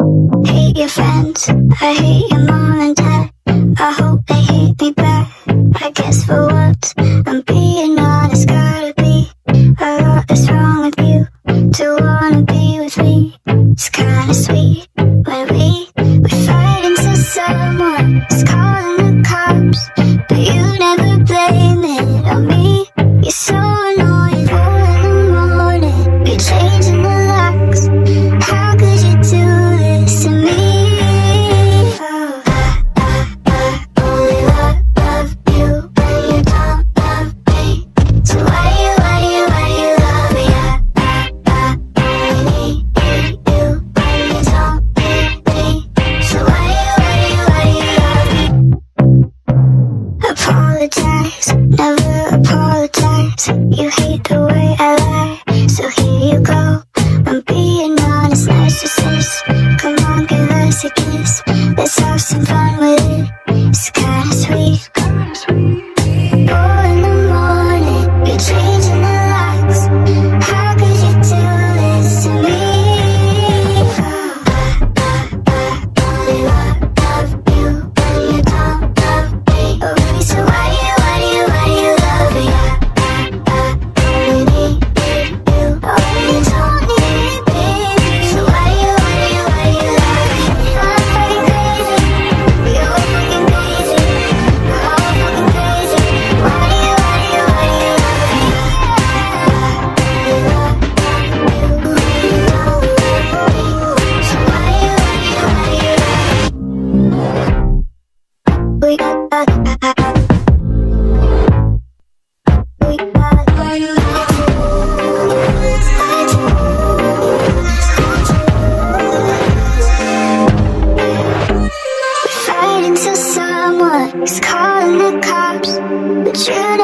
I hate your friends, I hate your mom and dad. I hope they hate me back. I guess for what? I'm being honest, gotta be. A lot that's wrong with you to wanna be with me. It's kinda sweet. you hate the way I lie. So here you go. I'm being honest narcissist. Come on, give us a kiss. Let's have some fun with it. It's kinda sweet. He's calling the cops, but you